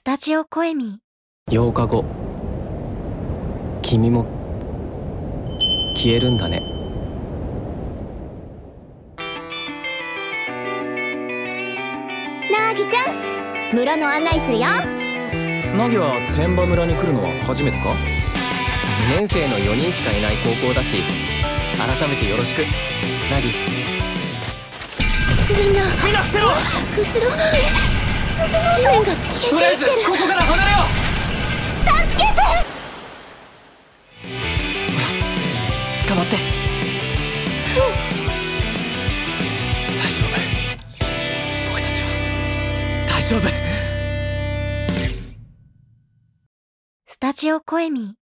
スタジオコエミ8日後。君も。消えるんだね。なぎちゃん。村の案内するよ。ナギは天馬村に来るのは初めてか？2年生の4人しかいない高校だし改めてよろしく。ナギみんな。みんな捨てろ後ろ試練が消とりあえていってる。ここから離れよう。助けて。捕まって。大丈夫。僕たちは。大丈夫。スタジオコエミ